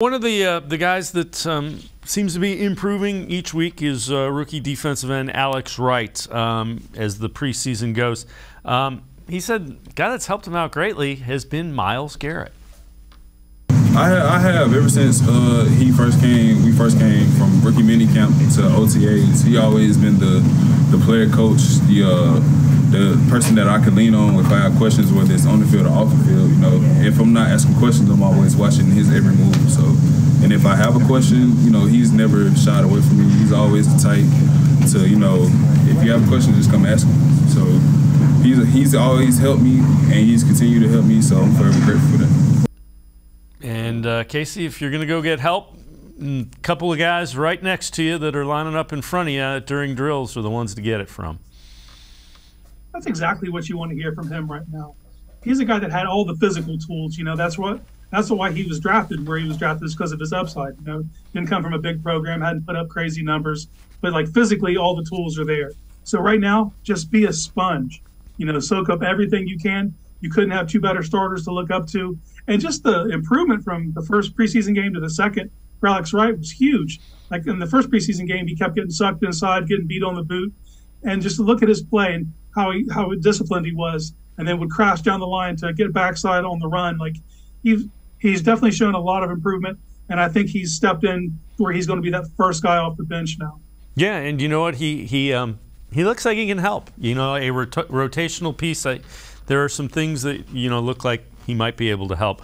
One of the uh, the guys that um, seems to be improving each week is uh, rookie defensive end Alex Wright. Um, as the preseason goes, um, he said guy that's helped him out greatly has been Myles Garrett. I, I have ever since uh, he first came. We first came from rookie mini camp to OTAs. He always been the the player coach, the uh, the person that I can lean on if I have questions, whether it's on the field or off the field. You know, if I'm not asking questions, I'm always watching his every move. So, and if I have a question, you know, he's never shied away from me. He's always the type to, you know, if you have a question, just come ask him. So, he's he's always helped me, and he's continued to help me. So I'm forever grateful for that. And uh, Casey, if you're going to go get help, a mm, couple of guys right next to you that are lining up in front of you during drills are the ones to get it from. That's exactly what you want to hear from him right now. He's a guy that had all the physical tools. You know, that's what that's why he was drafted where he was drafted is because of his upside. You know, didn't come from a big program, hadn't put up crazy numbers, but like physically, all the tools are there. So right now, just be a sponge. You know, soak up everything you can. You couldn't have two better starters to look up to. And just the improvement from the first preseason game to the second for Alex Wright was huge. Like in the first preseason game, he kept getting sucked inside, getting beat on the boot. And just to look at his play and how he, how disciplined he was, and then would crash down the line to get backside on the run. Like he's he's definitely shown a lot of improvement, and I think he's stepped in where he's going to be that first guy off the bench now. Yeah, and you know what? He he um, he looks like he can help. You know, a rot rotational piece. I, there are some things that you know look like he might be able to help.